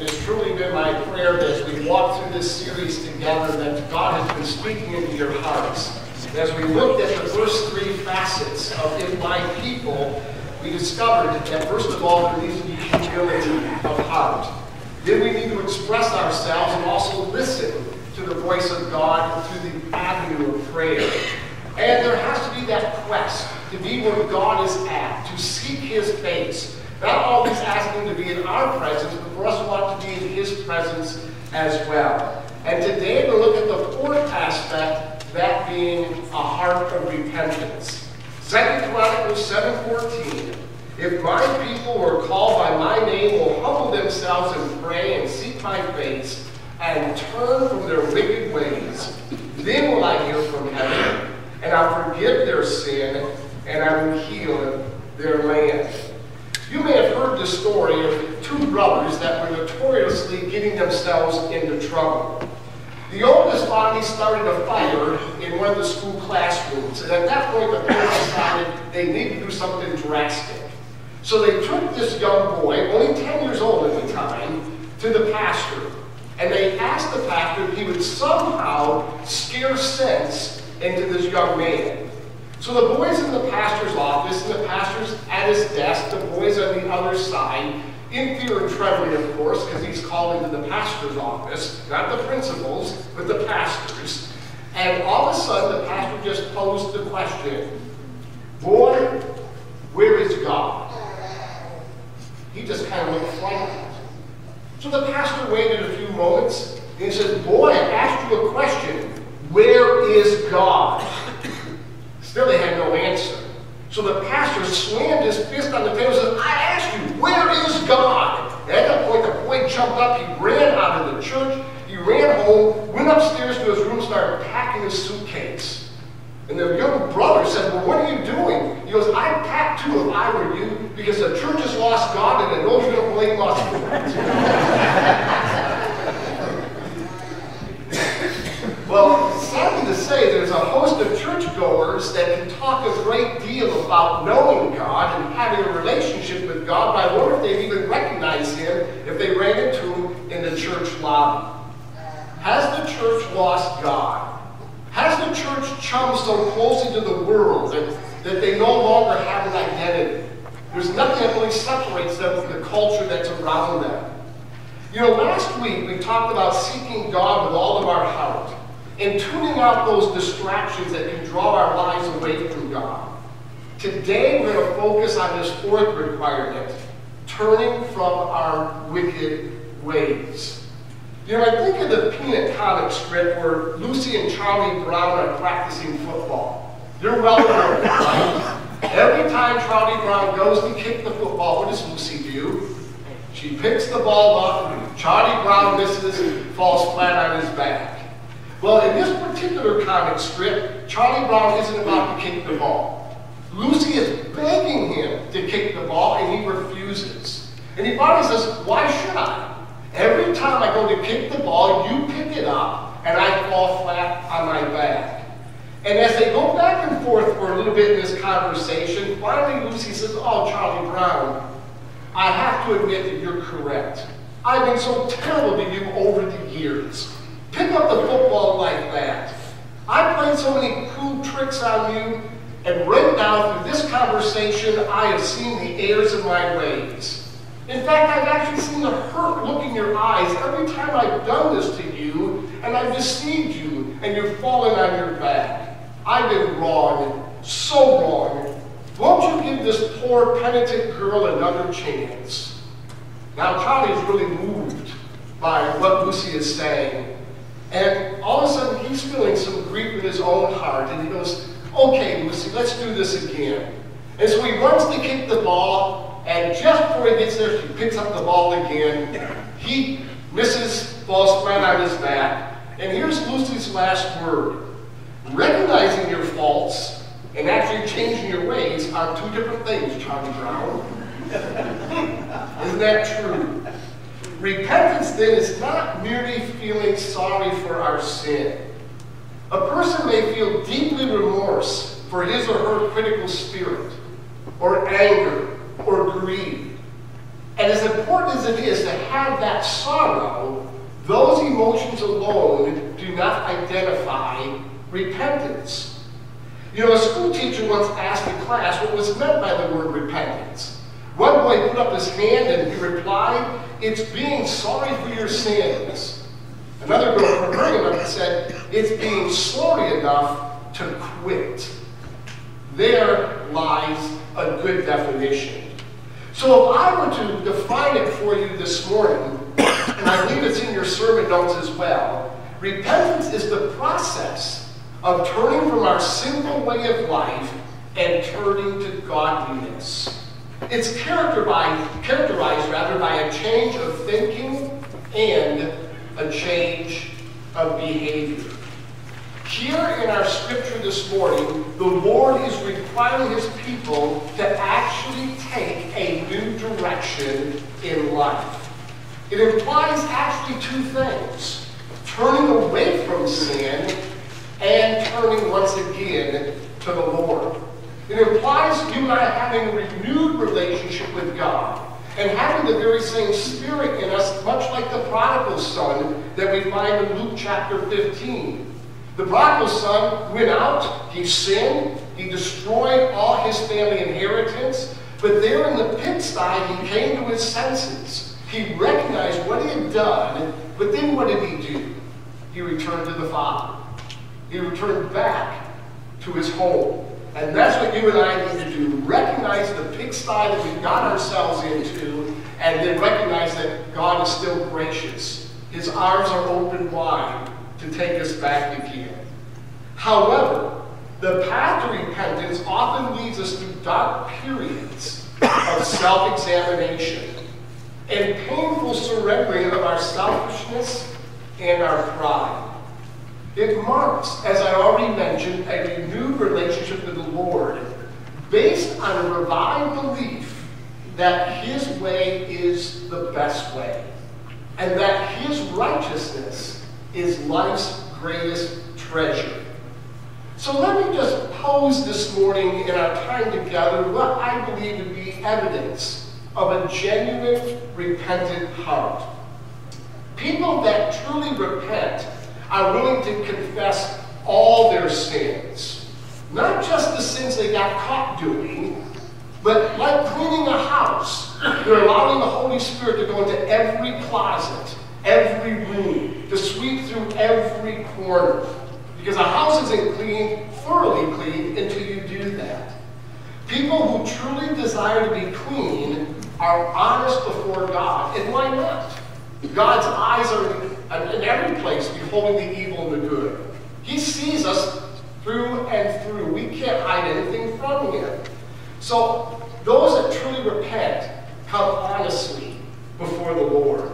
it has truly been my prayer that as we walk through this series together that God has been speaking into your hearts. As we looked at the first three facets of If My People, we discovered that first of all, there needs to be humility of heart. Then we need to express ourselves and also listen to the voice of God through the avenue of prayer. And there has to be that quest to be where God is at, to seek his face. Not always asking to be in our presence, but for us want to be in his presence as well. And today we'll look at the fourth aspect, that being a heart of repentance. Second Chronicles 7.14 If my people who are called by my name will humble themselves and pray and seek my face and turn from their wicked ways, then will I hear from heaven and I'll forgive their sin and I will heal their land. You may have heard the story of two brothers that were notoriously getting themselves into trouble. The oldest finally started a fire in one of the school classrooms, and at that point the parents decided they needed to do something drastic. So they took this young boy, only 10 years old at the time, to the pastor. And they asked the pastor if he would somehow scare sense into this young man. So the boys in the pastor's office, and the pastor's at his desk, the boys on the other side, in fear and trembling, of course, because he's called into the pastor's office, not the principals, but the pastors. And all of a sudden, the pastor just posed the question, Boy, where is God? He just kind of looked frightened. So the pastor waited a few moments, and he said, Boy, I asked you a question. Where is God? Still, they had no answer. So the pastor slammed his fist on the table and said, I asked you, where is God? And at that point, the boy jumped up. He ran out of the church. He ran home, went upstairs to his room, started packing his suitcase. And the young brother said, Well, what are you doing? He goes, I'd pack too if I were you, because the church has lost God and I know you're going to blame us for it. well, sadly to say, there's a host of churchgoers that can talk a great deal about knowing God and having a relationship with God, but I wonder if they'd even recognize Him if they ran into Him in the church lobby. Has the church lost God? Has the church chummed so closely to the world that, that they no longer have an identity? There's nothing that really separates them from the culture that's around them. You know, last week we talked about seeking God with all of our heart and tuning out those distractions that can draw our lives away from God. Today, we're going to focus on this fourth requirement, turning from our wicked ways. You know, I think of the Peanut comic strip where Lucy and Charlie Brown are practicing football. You're well it, right? Every time Charlie Brown goes to kick the football, what does Lucy do? She picks the ball up, Charlie Brown misses, falls flat on his back. Well, in this particular comic strip, Charlie Brown isn't about to kick the ball. Lucy is begging him to kick the ball, and he refuses. And he finally says, why should I? Every time I go to kick the ball, you pick it up, and I fall flat on my back. And as they go back and forth for a little bit in this conversation, finally Lucy says, oh, Charlie Brown, I have to admit that you're correct. I've been so terrible to you over the years. Pick up the football like that. I played so many cool tricks on you, and right now, through this conversation, I have seen the errors of my ways. In fact, I've actually seen the hurt look in your eyes every time I've done this to you, and I've deceived you, and you've fallen on your back. I've been wrong, so wrong. Won't you give this poor, penitent girl another chance? Now, Charlie's really moved by what Lucy is saying, and all of a sudden, he's feeling some grief in his own heart. And he goes, okay, Lucy, let's do this again. And so he runs to kick the ball. And just before he gets there, she picks up the ball again. He misses, falls flat on his back. And here's Lucy's last word. Recognizing your faults and actually changing your ways are two different things, Charlie Brown. Isn't that true? Repentance then is not merely feeling sorry for our sin. A person may feel deeply remorse for his or her critical spirit, or anger, or greed. And as important as it is to have that sorrow, those emotions alone do not identify repentance. You know, a school teacher once asked a class what was meant by the word repentance. One boy put up his hand and he replied, It's being sorry for your sins. Another girl heard him and said, It's being sorry enough to quit. There lies a good definition. So if I were to define it for you this morning, and I believe it's in your sermon notes as well, repentance is the process of turning from our sinful way of life and turning to godliness. It's characterized, characterized rather by a change of thinking and a change of behavior. Here in our scripture this morning, the Lord is requiring his people to actually take a new direction in life. It implies actually two things turning away from sin and turning once again to the Lord. It implies you and I having a renewed relationship with God and having the very same spirit in us, much like the prodigal son that we find in Luke chapter 15. The prodigal son went out, he sinned, he destroyed all his family inheritance, but there in the pigsty he came to his senses. He recognized what he had done, but then what did he do? He returned to the Father. He returned back to his home. And that's what you and I need to do. Recognize the pigsty that we got ourselves into, and then recognize that God is still gracious. His arms are open wide to take us back again. However, the path to repentance often leads us through dark periods of self-examination and painful surrendering of our selfishness and our pride. It marks, as I already mentioned, a renewed relationship with the Lord based on a revived belief that His way is the best way and that His righteousness is life's greatest treasure. So let me just pose this morning in our time together what I believe to be evidence of a genuine, repentant heart. People that truly repent are willing to confess all their sins. Not just the sins they got caught doing, but like cleaning a house, they're allowing the Holy Spirit to go into every closet, every room, to sweep through every corner. Because a house isn't clean, thoroughly clean, until you do that. People who truly desire to be clean are honest before God. And why not? God's eyes are in every place, beholding the evil and the good. He sees us through and through. We can't hide anything from Him. So those that truly repent come honestly before the Lord.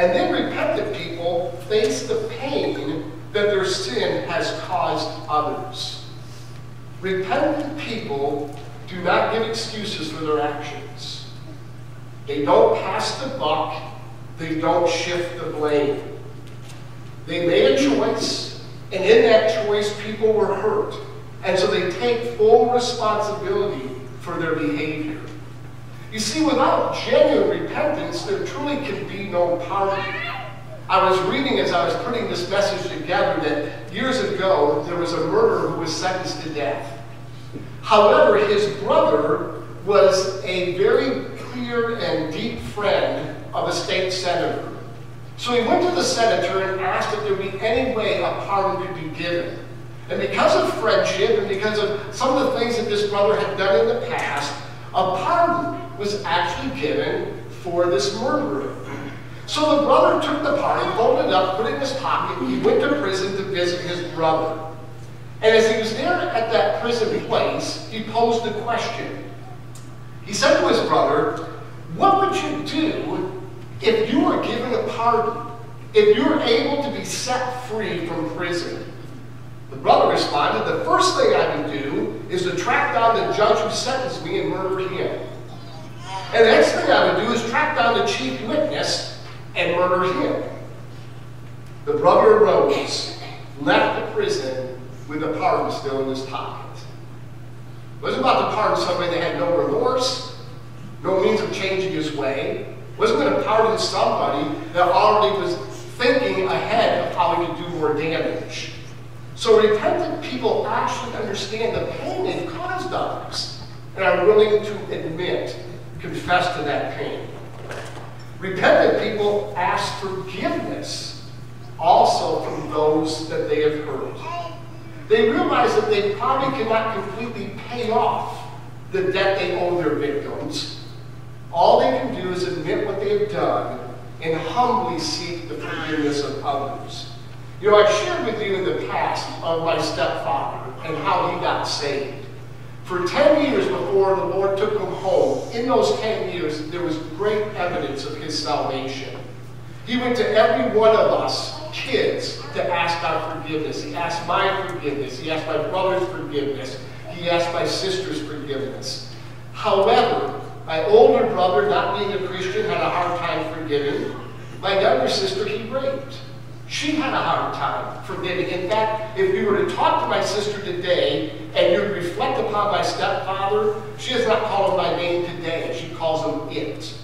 And then repentant people face the pain that their sin has caused others. Repentant people do not give excuses for their actions. They don't pass the buck. They don't shift the blame. They made a choice, and in that choice, people were hurt. And so they take full responsibility for their behavior. You see, without genuine repentance, there truly can be no pardon. I was reading as I was putting this message together that years ago there was a murderer who was sentenced to death. However, his brother was a very clear and deep friend of a state senator. So he went to the senator and asked if there would be any way a pardon could be given. And because of friendship and because of some of the things that this brother had done in the past, a pardon was actually given for this murderer. So the brother took the pardon, folded it up, put it in his pocket, he went to prison to visit his brother. And as he was there at that prison place, he posed a question. He said to his brother, What would you do if you were given a pardon? If you were able to be set free from prison? The brother responded, The first thing I would do is to track down the judge who sentenced me and murder him. And the next thing I would do is track down the chief witness and murder him. The brother arose, left the prison with the pardon still in his pocket. Wasn't about to pardon somebody that had no remorse. no means of changing his way, wasn't going to pardon somebody that already was thinking ahead of how he could do more damage. So repentant people actually understand the pain they've caused others and are willing to admit, confess to that pain. Repentant people ask forgiveness also from those that they have hurt. They realize that they probably cannot completely pay off the debt they owe their victims. All they can do is admit what they have done and humbly seek the forgiveness of others. You know, I've shared with you in the past of my stepfather and how he got saved. For 10 years before the Lord took him home, in those 10 years, there was great evidence of his salvation. He went to every one of us, kids, to ask our forgiveness. He asked my forgiveness. He asked my brother's forgiveness. He asked my sister's forgiveness. However, my older brother, not being a Christian, had a hard time forgiving. My younger sister, he raped. She had a hard time forgiving. In fact, if you were to talk to my sister today and you reflect upon my stepfather, she does not call him by name today. She calls him it.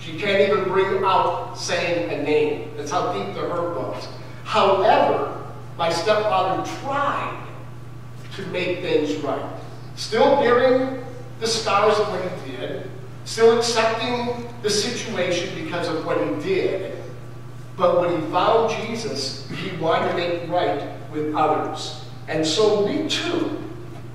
She can't even bring out saying a name. That's how deep the hurt was. However, my stepfather tried to make things right. Still bearing the scars of what he did, still accepting the situation because of what he did. But when he found Jesus, he wanted to make right with others. And so we too,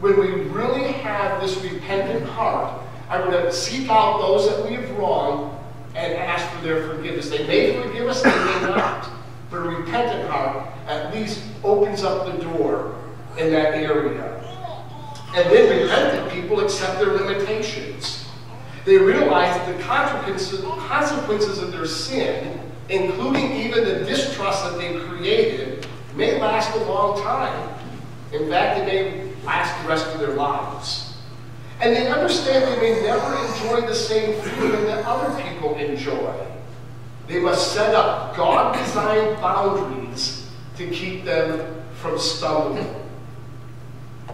when we really have this repentant heart, are going to seek out those that we have wronged and ask for their forgiveness. They may forgive us, they may not. But a repentant heart at least opens up the door in that area. And then repentant people accept their limitations. They realize that the consequences of their sin, including even the distrust that they created, may last a long time. In fact, it may last the rest of their lives. And they understand they may never enjoy the same freedom that other people enjoy. They must set up God-designed boundaries to keep them from stumbling.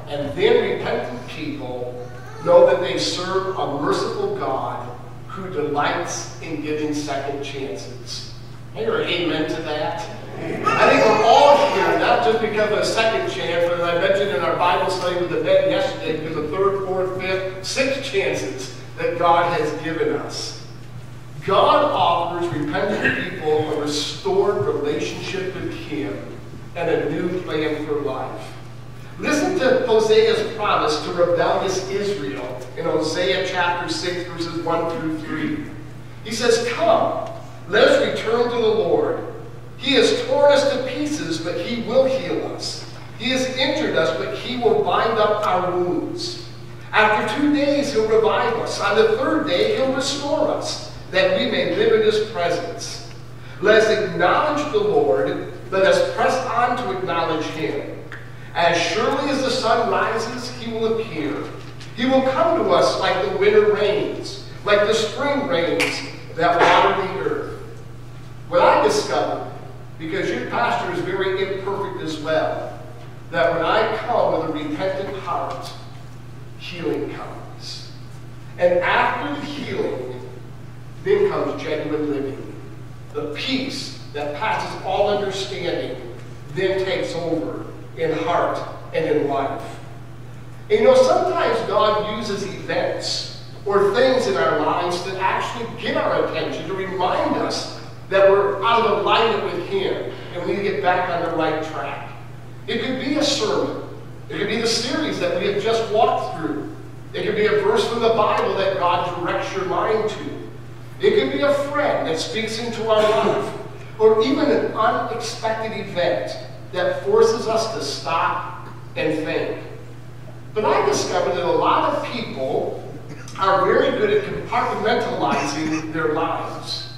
And then repentant people know that they serve a merciful God who delights in giving second chances. Hear amen to that? I think we're all here, not just because of a second chance, but as I mentioned in our Bible study with the men yesterday, because of third, fourth, fifth, sixth chances that God has given us. God offers repentant people a restored relationship with Him and a new plan for life. Listen to Hosea's promise to rebellious Israel in Hosea chapter 6, verses 1 through 3. He says, Come, let us return to the Lord. He has torn us to pieces, but he will heal us. He has injured us, but he will bind up our wounds. After two days, he'll revive us. On the third day, he'll restore us, that we may live in his presence. Let us acknowledge the Lord. Let us press on to acknowledge him. As surely as the sun rises, he will appear. He will come to us like the winter rains, like the spring rains that water the earth. What I discovered, because your pastor is very imperfect as well, that when I come with a repentant heart, healing comes. And after the healing, then comes genuine living. The peace that passes all understanding then takes over in heart and in life. And you know, sometimes God uses events or things in our lives that actually get our attention to remind us that we're out of alignment with Him and we need to get back on the right track. It could be a sermon. It could be the series that we have just walked through. It could be a verse from the Bible that God directs your mind to. It could be a friend that speaks into our life. Or even an unexpected event that forces us to stop and think. But I discovered that a lot of people are very good at compartmentalizing their lives.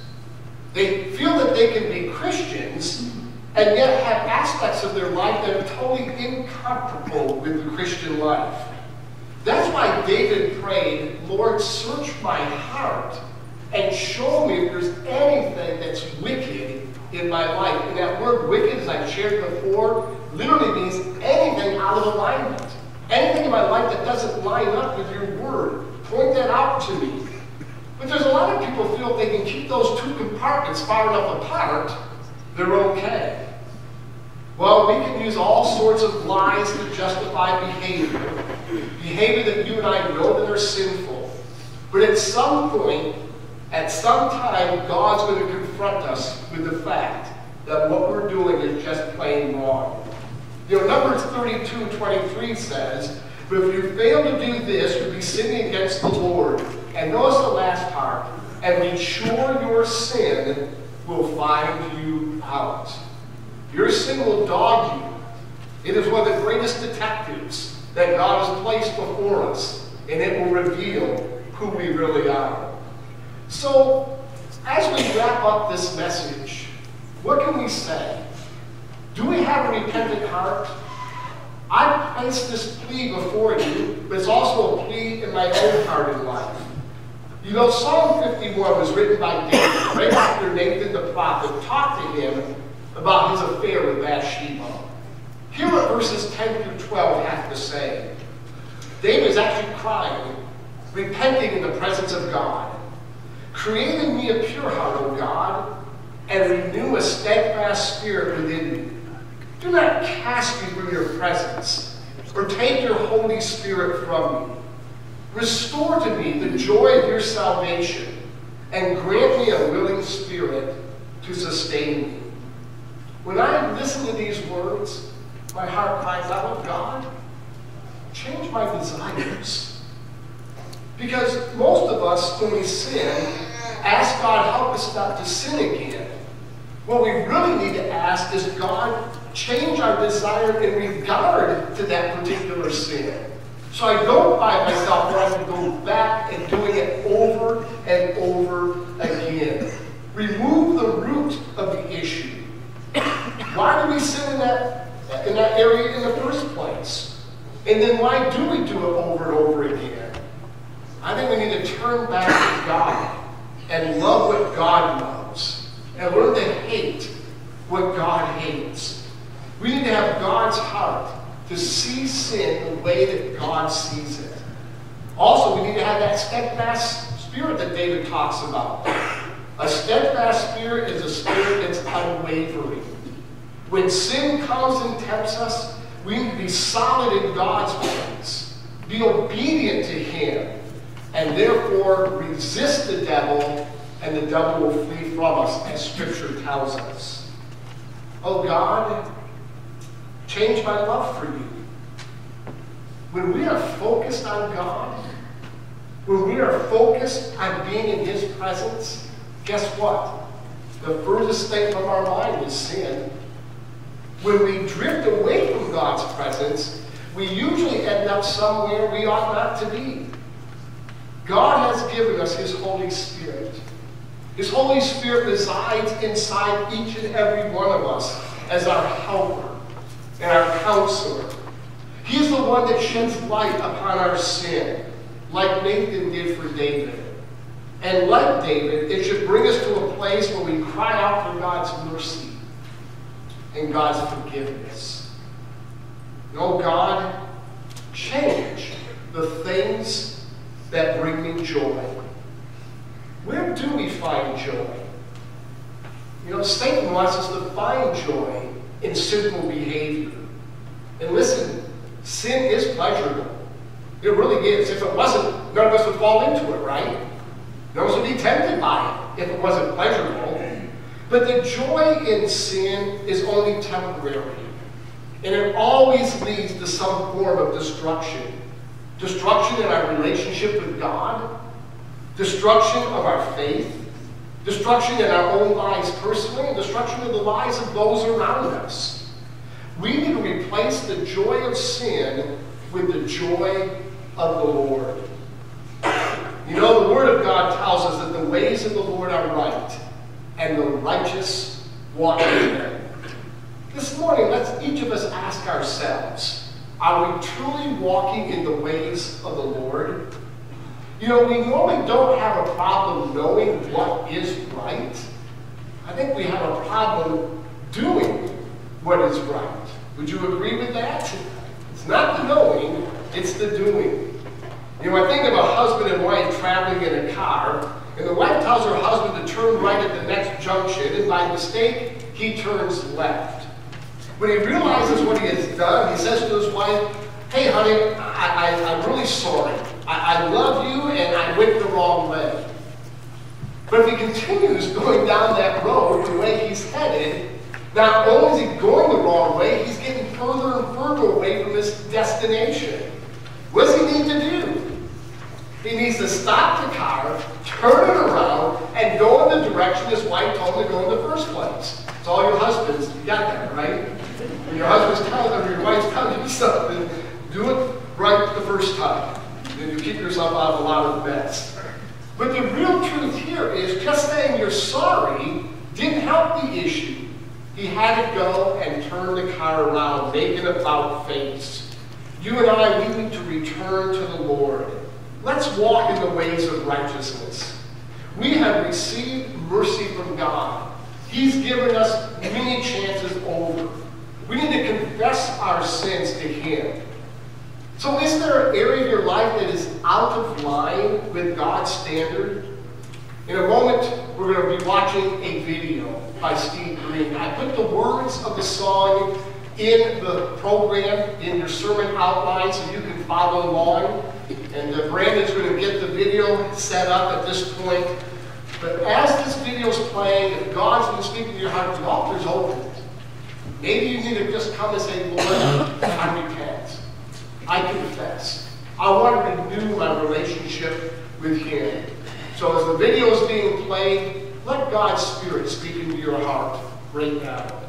They feel that they can be Christians and yet have aspects of their life that are totally incomparable with the Christian life. That's why David prayed, Lord, search my heart and show me if there's anything that's wicked in my life. And that word wicked, as I've shared before, literally means anything out of alignment. Anything in my life that doesn't line up with your word. Point that out to me. There's a lot of people feel they can keep those two compartments far enough apart, they're okay. Well, we can use all sorts of lies to justify behavior. Behavior that you and I know that are sinful. But at some point, at some time, God's going to confront us with the fact that what we're doing is just plain wrong. You know, Numbers 32, 23 says, But if you fail to do this, you'll be sinning against the Lord. And notice the last part, and be sure your sin will find you out. Your sin will dog you. It is one of the greatest detectives that God has placed before us, and it will reveal who we really are. So, as we wrap up this message, what can we say? Do we have a repentant heart? I place this plea before you, but it's also a plea in my own heart and life. You know, Psalm 51 was written by David right after Nathan the prophet talked to him about his affair with Bathsheba. Hear what verses 10 through 12 have to say. David is actually crying, repenting in the presence of God. Create in me a pure heart, O God, and renew a steadfast spirit within me. Do not cast me from your presence, or take your Holy Spirit from me. Restore to me the joy of your salvation, and grant me a willing spirit to sustain me. When I listen to these words, my heart cries out, of God, change my desires. Because most of us, when we sin, ask God, help us not to sin again. What we really need to ask is, God, change our desire in regard to that particular sin. So I don't find myself having to go back and doing it over and over again. Remove the root of the issue. Why do we sin in that, in that area in the first place? And then why do we do it over and over again? I think we need to turn back to God and love what God loves and learn to hate what God hates. We need to have God's heart to see sin the way that God sees it. Also, we need to have that steadfast spirit that David talks about. A steadfast spirit is a spirit that's unwavering. When sin comes and tempts us, we need to be solid in God's ways, be obedient to Him, and therefore resist the devil, and the devil will flee from us, as Scripture tells us. Oh God, change my love for you. When we are focused on God, when we are focused on being in His presence, guess what? The furthest thing from our mind is sin. When we drift away from God's presence, we usually end up somewhere we ought not to be. God has given us His Holy Spirit. His Holy Spirit resides inside each and every one of us as our helper and our counselor. He is the one that sheds light upon our sin, like Nathan did for David. And like David, it should bring us to a place where we cry out for God's mercy and God's forgiveness. No, God, change the things that bring me joy. Where do we find joy? You know, Satan wants us to find joy in sinful behavior. And listen, sin is pleasurable. It really is. If it wasn't, none of us would fall into it, right? None of us would be tempted by it if it wasn't pleasurable. But the joy in sin is only temporary. And it always leads to some form of destruction. Destruction in our relationship with God, destruction of our faith, destruction in our own lives personally, and destruction of the lives of those around us. We need to replace the joy of sin with the joy of the Lord. You know, the Word of God tells us that the ways of the Lord are right, and the righteous walk in them. This morning, let's each of us ask ourselves, are we truly walking in the ways of the Lord? You know, we normally don't have a problem knowing what is right. I think we have a problem doing what is right. Would you agree with that? It's not the knowing, it's the doing. You know, I think of a husband and wife traveling in a car, and the wife tells her husband to turn right at the next junction, and by mistake, he turns left. When he realizes what he has done, he says to his wife, Hey, honey, I, I, I'm really sorry. I, I love you, and I went the wrong way. But if he continues going down that road the way he's headed, not only is he going the wrong way, he's getting further and further away from his destination. What does he need to do? He needs to stop the car, turn it around, and go in the direction his wife told him to go in the first place. It's all your husbands, you got that, right? When your husband's telling you, your wife's telling you something, do it right the first time. Then you keep yourself out of a lot of mess. But the real truth here is just saying you're sorry didn't help the issue. He had to go and turn the car around, make an about face. You and I, we need to return to the Lord. Let's walk in the ways of righteousness. We have received mercy from God. He's given us many chances over. We need to confess our sins to Him. So is there an area of your life that is out of line with God's standard? In a moment, we're going to be watching a video by Steve Green. I put the words of the song in the program, in your sermon outline, so you can follow along. And uh, Brandon's going to get the video set up at this point. But as this video is playing, if God's been speaking to your heart, the altar's open. Maybe you need to just come and say, Lord, I repent. I confess. I want to renew my relationship with Him. So as the video is being played, let God's Spirit speak into your heart right now.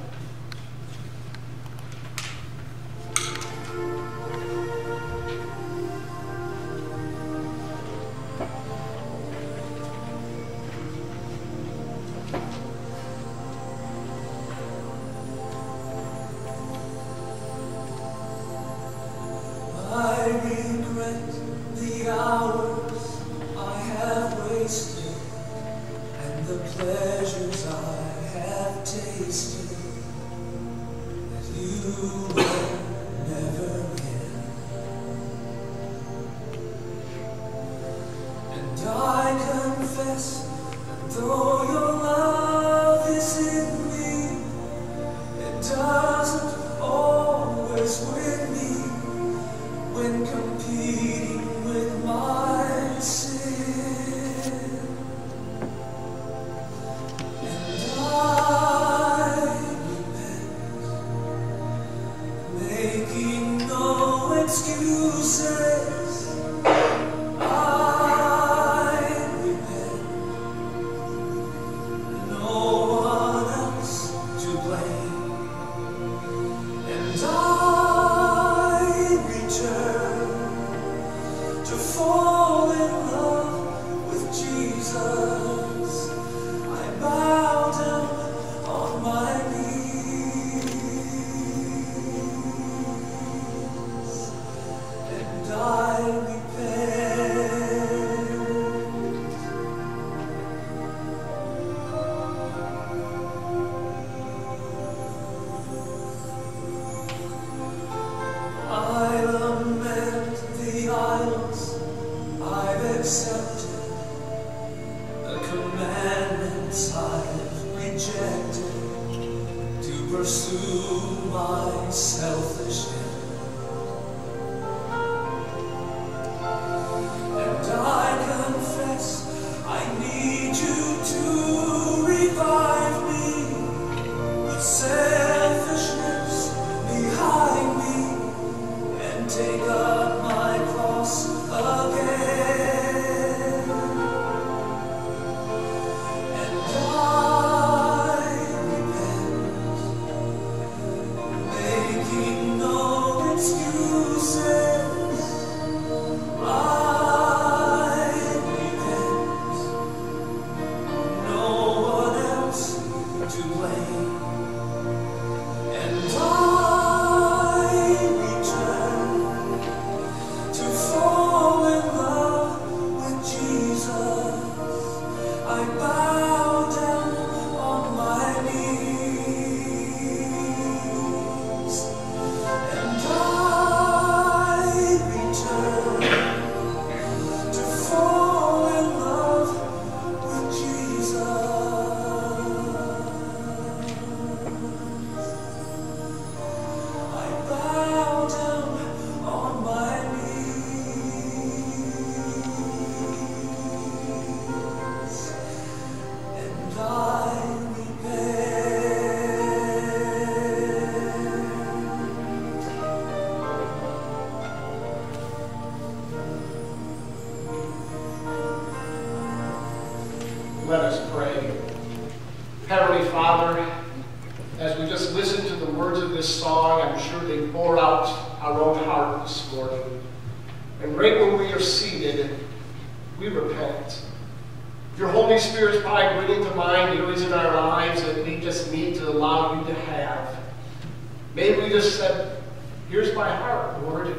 My heart, Lord.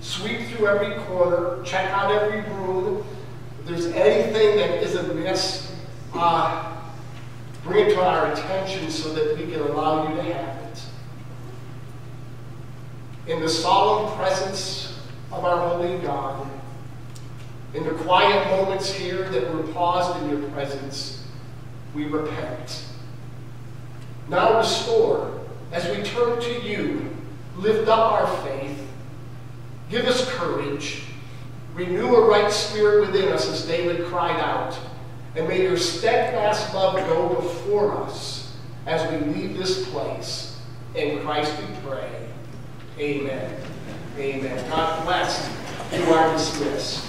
Sweep through every corner, check out every room. If there's anything that is amiss, uh, bring it to our attention so that we can allow you to have it. In the solemn presence of our holy God, in the quiet moments here that we're paused in your presence, we repent. Now restore, as we turn to you, lift up our faith, give us courage, renew a right spirit within us as David cried out, and may your steadfast love go before us as we leave this place. In Christ we pray. Amen. Amen. God bless. You are dismissed.